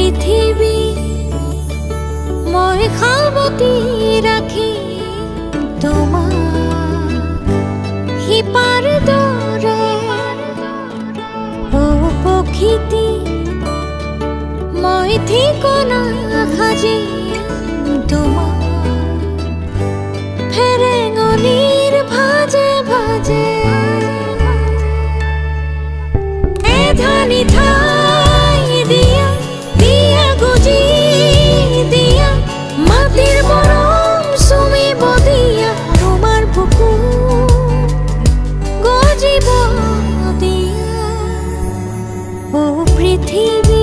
পৃথিৱী মই সাৱতি ৰাখি তোমাক সিপাৰ দৰে প্ৰকৃতি। মই ঠিকনা সাজি তোমাক ফেৰেঙনিৰ ভাজে ভাজে। এধানি পৃথিবী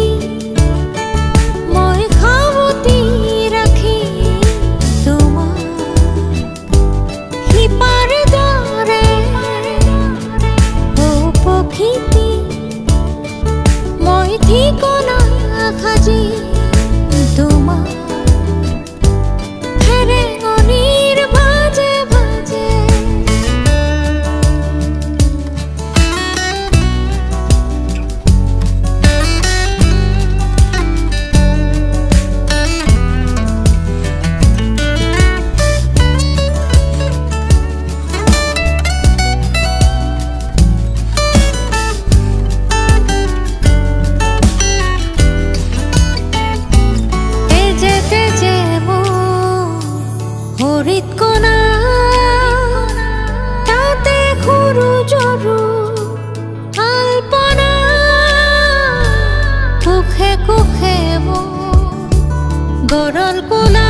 con alguna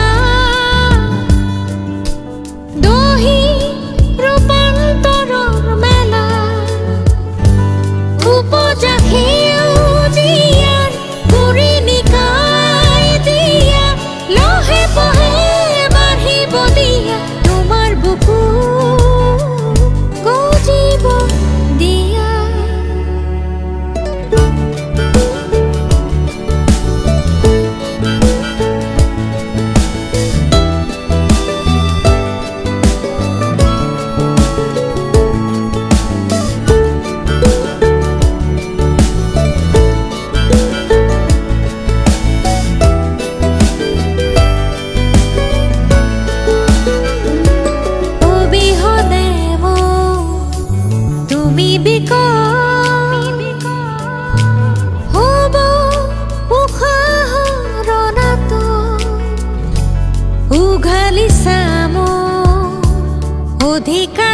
बुद्धि का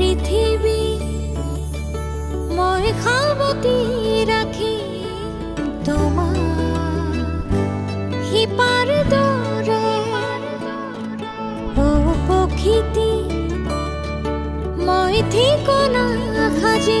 পৃথিবী। মই খাবতি রাখি তোমার সিপার দরে পখিতি মই ঠিকনা সাজি